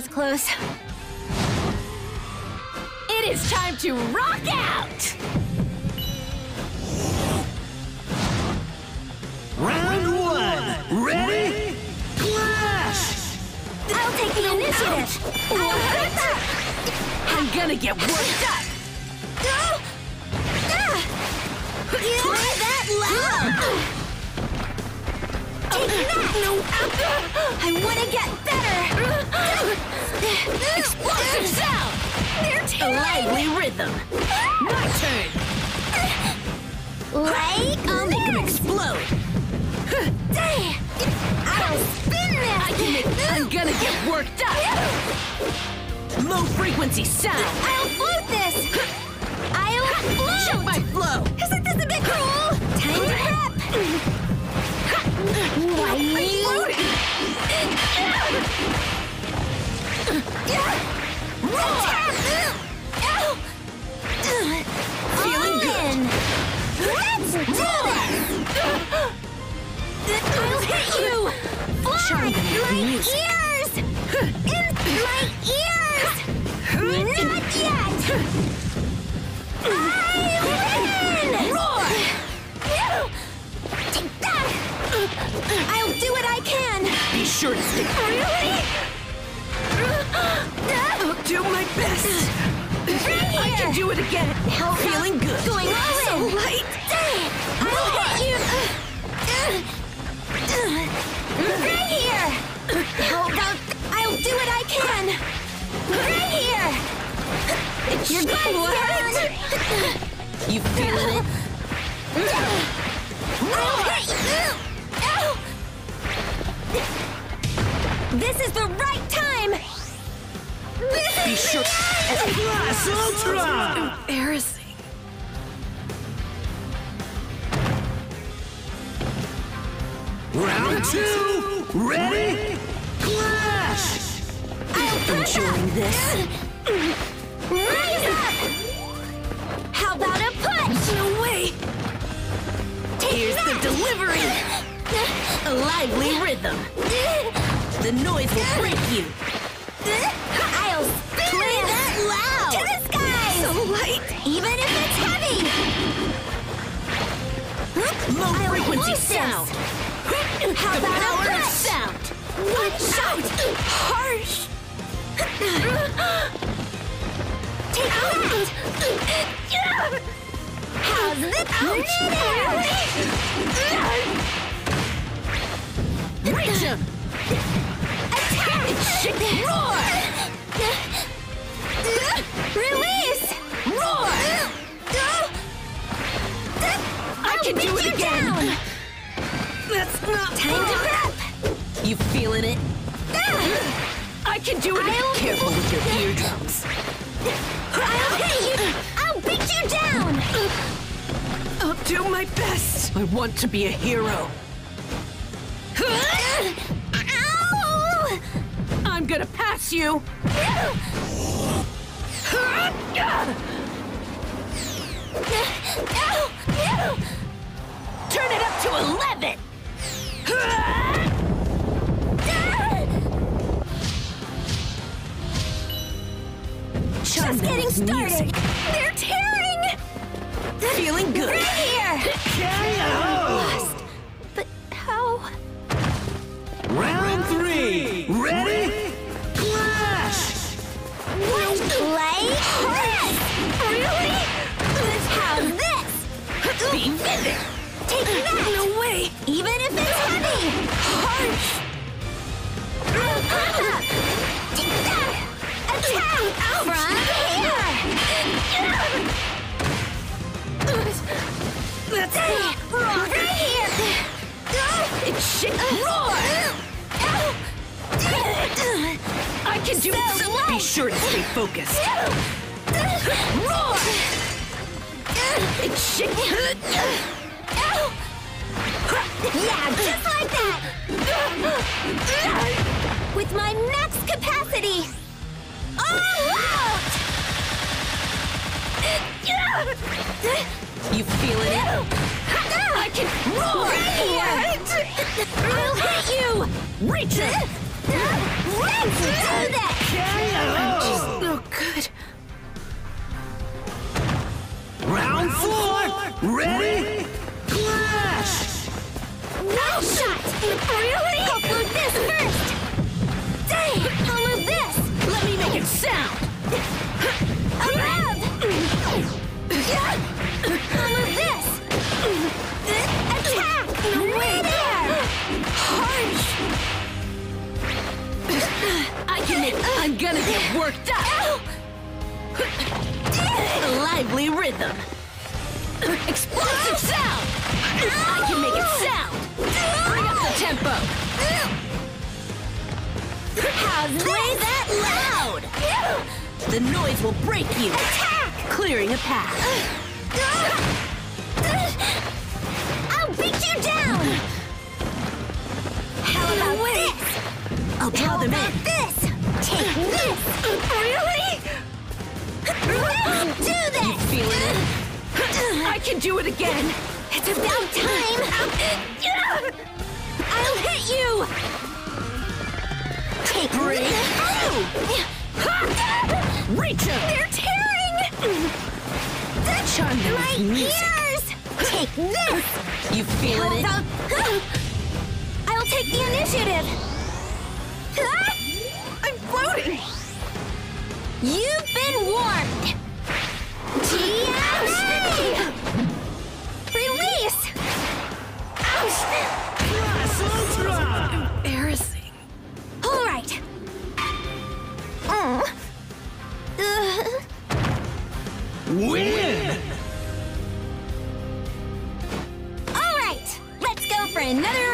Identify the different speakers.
Speaker 1: was close.
Speaker 2: It is time to rock out!
Speaker 3: Round one. Ready? Clash!
Speaker 1: I'll take the initiative. I'll hit that.
Speaker 2: I'm gonna get worked up!
Speaker 1: Play that loud. Take that. No. I wanna get better!
Speaker 2: Explosive sound!
Speaker 1: They're
Speaker 2: tailing!
Speaker 1: A
Speaker 2: lively rhythm! My turn!
Speaker 1: Like
Speaker 2: I'll this. make them explode!
Speaker 1: I'll spin this!
Speaker 2: I can make- I'm gonna get worked up! Low frequency sound!
Speaker 1: I'll do this! I'll hit you! Fly! My ears! In my ears! Not yet! I win!
Speaker 2: Roar!
Speaker 1: Take that! I'll do what I can!
Speaker 2: Be sure to.
Speaker 1: Really?
Speaker 2: I'll do my best! I can do it again!
Speaker 1: How
Speaker 2: Feeling good!
Speaker 1: Going all
Speaker 2: So
Speaker 1: in.
Speaker 2: light!
Speaker 1: I'll hit you! Right here! I'll do what I can! Right here!
Speaker 2: You it?
Speaker 1: I'll hit you! This is the right time! This is
Speaker 3: Ultra!
Speaker 2: Embarrassing.
Speaker 3: Round two. Ready? Clash!
Speaker 2: Enjoying this?
Speaker 1: Rise up! How about a push?
Speaker 2: No way!
Speaker 1: Take
Speaker 2: Here's the delivery! A lively rhythm! The noise will break you!
Speaker 1: I'll spin
Speaker 2: Play that loud!
Speaker 1: to the skies!
Speaker 2: So light!
Speaker 1: Even if it's heavy!
Speaker 2: Low
Speaker 1: I'll
Speaker 2: frequency
Speaker 1: float this. How about a
Speaker 2: of sound!
Speaker 1: Watch out!
Speaker 2: Harsh!
Speaker 1: Take that! How's this?
Speaker 2: Reach him!
Speaker 1: Attack!
Speaker 2: Roar!
Speaker 1: Release!
Speaker 2: Feeling it? I can do it!
Speaker 1: I'll-
Speaker 2: Careful with your eardrums!
Speaker 1: I'll hit you! I'll beat you down!
Speaker 2: I'll do my best! I want to be a hero!
Speaker 1: Ow!
Speaker 2: I'm gonna pass you! Turn it up to 11!
Speaker 1: Just getting started! They're tearing!
Speaker 2: Feeling good!
Speaker 1: Right here!
Speaker 3: KO!
Speaker 1: But how?
Speaker 3: Round three. Ready? Clash!
Speaker 1: Like this! Really? How's this?
Speaker 2: Be vivid!
Speaker 1: Take that!
Speaker 2: No way!
Speaker 1: Even if it's heavy!
Speaker 2: Harsh!
Speaker 1: Take that! From here!
Speaker 2: That's
Speaker 1: Right here!
Speaker 2: Roar! I can do it! Be sure to stay focused! Roar!
Speaker 1: Yeah, just like that! With my max capacity! All out!
Speaker 2: You feeling it?
Speaker 1: I
Speaker 2: can roar!
Speaker 1: Right here! I'll hit you!
Speaker 2: Reach it!
Speaker 1: Let's do that!
Speaker 3: KO!
Speaker 2: No good.
Speaker 3: Round four! Ready? Clash!
Speaker 1: No shot! Really? Go for this first!
Speaker 2: It sound.
Speaker 1: This! Attack! Way there!
Speaker 2: I can make. I'm gonna get worked up. A lively rhythm. Explosive sound. I can make it sound. Bring up the tempo.
Speaker 1: How's
Speaker 2: loud. The noise will break you.
Speaker 1: Attack!
Speaker 2: Clearing a path.
Speaker 1: I'll beat you down! How about this?
Speaker 2: I'll draw
Speaker 1: How
Speaker 2: them
Speaker 1: about
Speaker 2: in.
Speaker 1: this? Take this! Really? Let's do this!
Speaker 2: Feeling it? I can do it again.
Speaker 1: It's about time! I'll hit you! Take
Speaker 2: Break
Speaker 1: this!
Speaker 2: Reach out!
Speaker 1: They're tearing!
Speaker 2: That charm
Speaker 1: My
Speaker 2: music.
Speaker 1: ears! Take this!
Speaker 2: You feel it?
Speaker 1: I'll take the initiative! Ah! I'm floating! You've been warned. GM for another